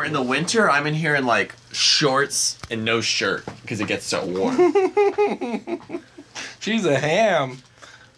summer. In the winter, I'm in here in like shorts and no shirt because it gets so warm. She's a ham.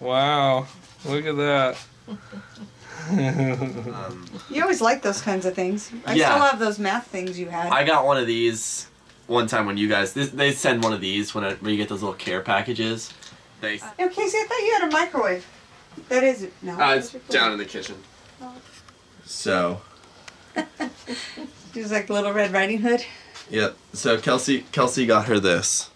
Wow. Look at that. You always like those kinds of things. I Yeah. still have those math things you had. I got one of these one time when you guys this, they send one of these when, it, when you get those little care packages. They Oh, Casey, I thought you had a microwave. That is no. uh, it's those are cool. down in the kitchen. So Just like Little Red Riding Hood. yep. So Kelsey Kelsey got her this.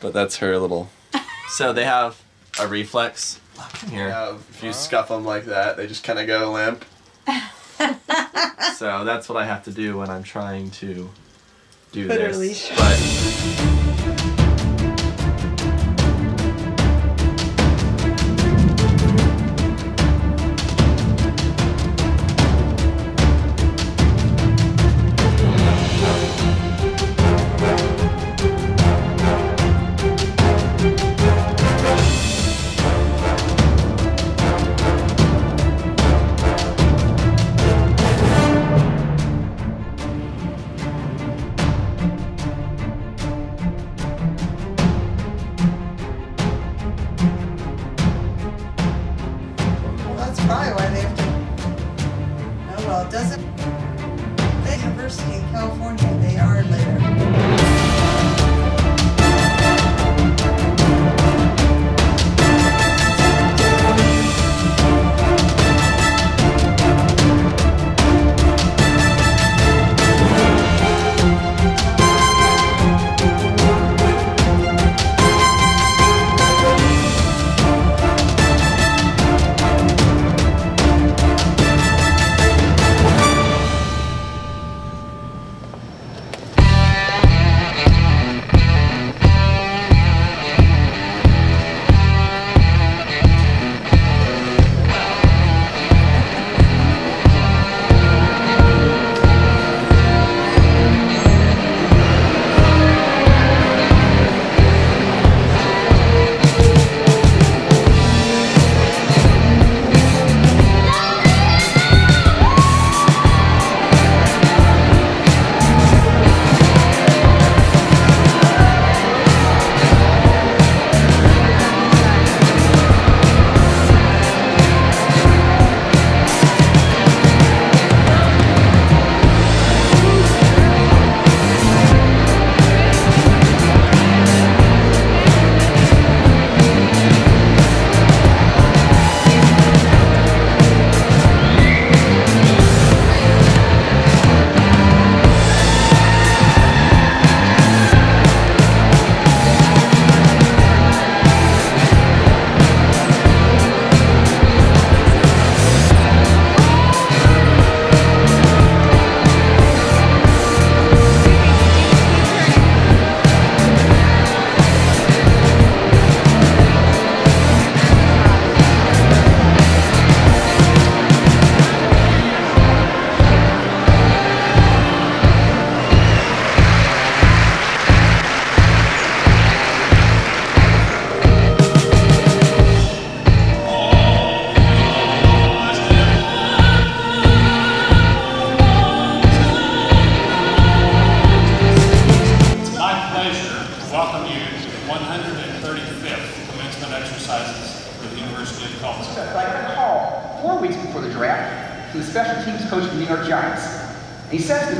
But that's her little. so they have a reflex here. if you scuff them like that, they just kind of go limp. so that's what I have to do when I'm trying to do Put her this. leash. But doesn't.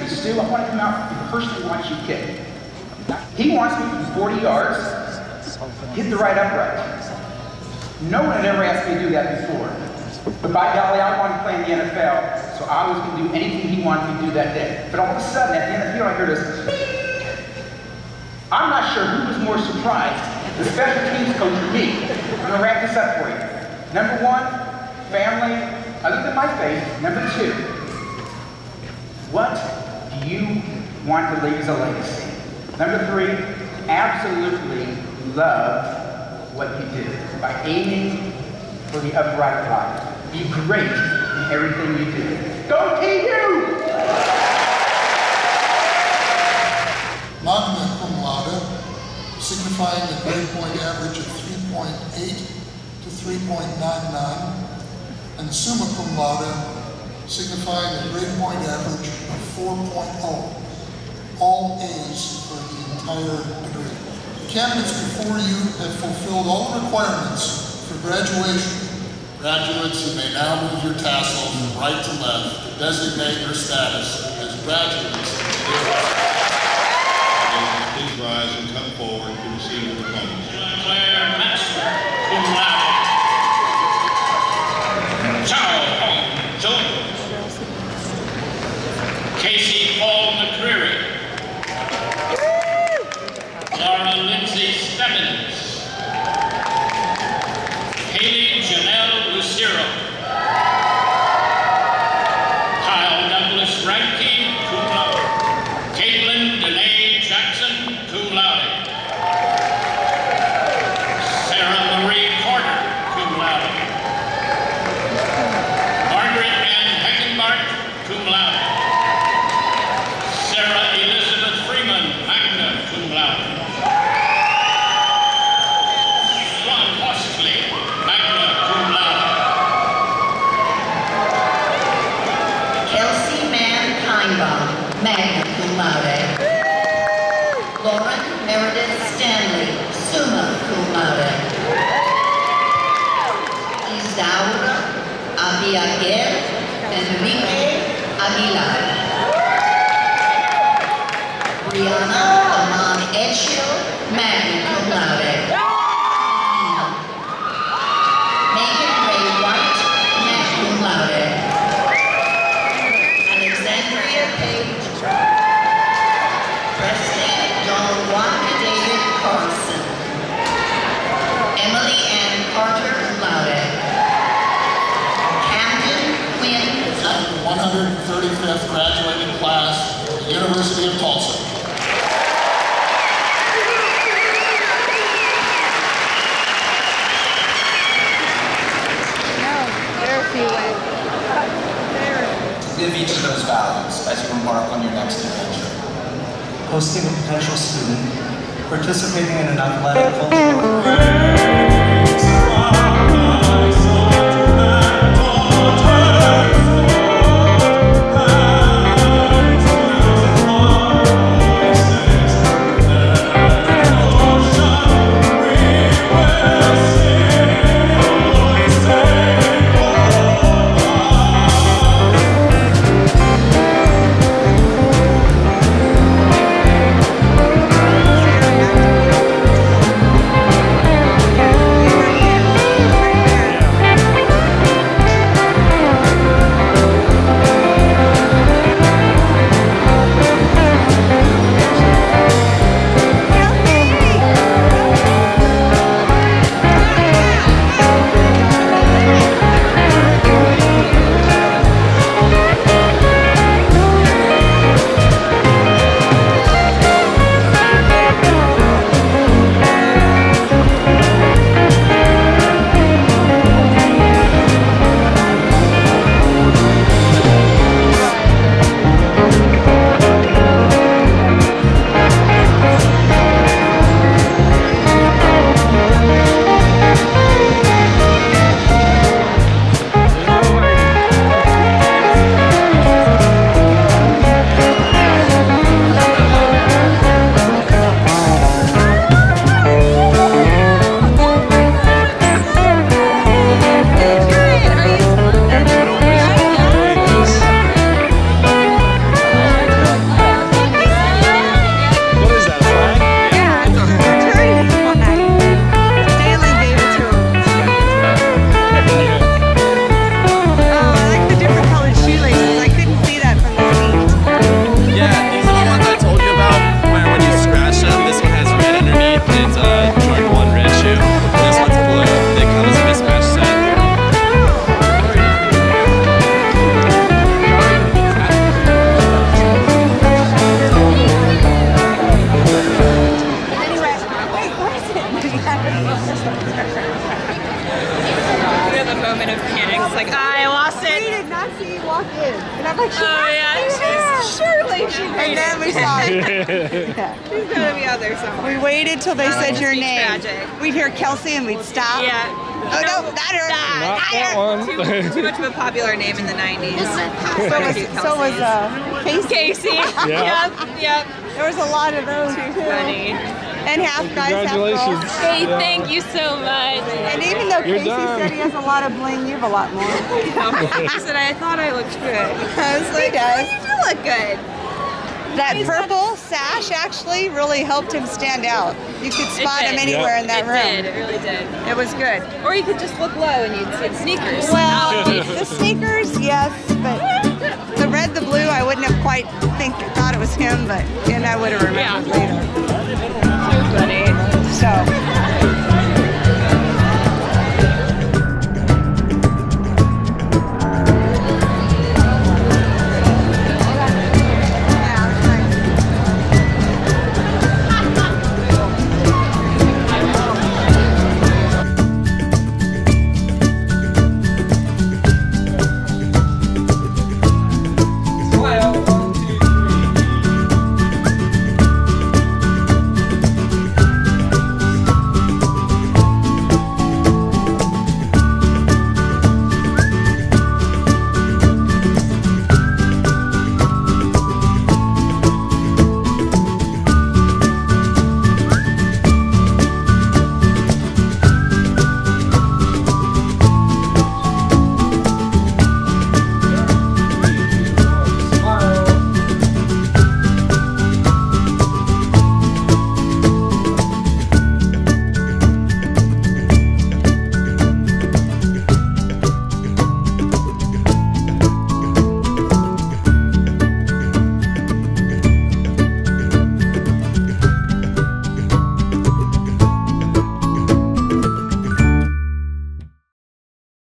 To Stu, I want to come out and personally watch you kick. He wants me from 40 yards, hit the right upright. No one had ever asked me to do that before. But by golly, I wanted to play in the NFL, so I was going to do anything he wanted me to do that day. But all of a sudden, at the end of the field, I heard this. I'm not sure who was more surprised, the special teams coach or me. I'm gonna wrap this up for you. Number one, family, I other than my faith. Number two, what you want to leave as a legacy? Number three, absolutely love what you do by aiming for the upright life. Be great in everything you do. Go TU! magna cum laude signifying the grade point average of 3.8 to 3.99, and summa cum laude, signifying a grade point average of 4.0. All A's for the entire degree. The candidates before you have fulfilled all the requirements for graduation. Graduates, you may now move your tassels from right to left to designate your status as graduates. Please rise and come forward to receive the diplomas. Sarah Marie Porter. Margaret Ann. Sarah Elizabeth Freeman, magna magna. Kelsey magna cum laude. Lauren Meredith Stanley, summa cum laude. Isaura Abiaguer Enrique Aguilar. Brianna Live each of those values as you embark on your next adventure. hosting a potential student, participating in an athletic cultural and then we saw Yeah. He's gotta be out there somewhere. We waited till they That said your name. tragic. We'd hear Kelsey and we'd stop. Yeah. Oh no, not her. Not that one. Too, too much of a popular name in the 90s. So was, so was uh, Casey. Casey. Yeah. Yep, yep. There was a lot of those Too too. funny. And half guys, half girls. Hey, Yeah. thank you so much. And even though You're Casey done. said he has a lot of bling, you have a lot more. I said I thought I looked good. I was like, does. I still look good. That purple sash actually really helped him stand out. You could spot him did. anywhere in that it room. It did. It really did. It was good. Or you could just look low and you'd see the sneakers. Well, the sneakers, yes, but the red, the blue, I wouldn't have quite think thought it was him, but and I would have remembered Yeah. later. Too funny. So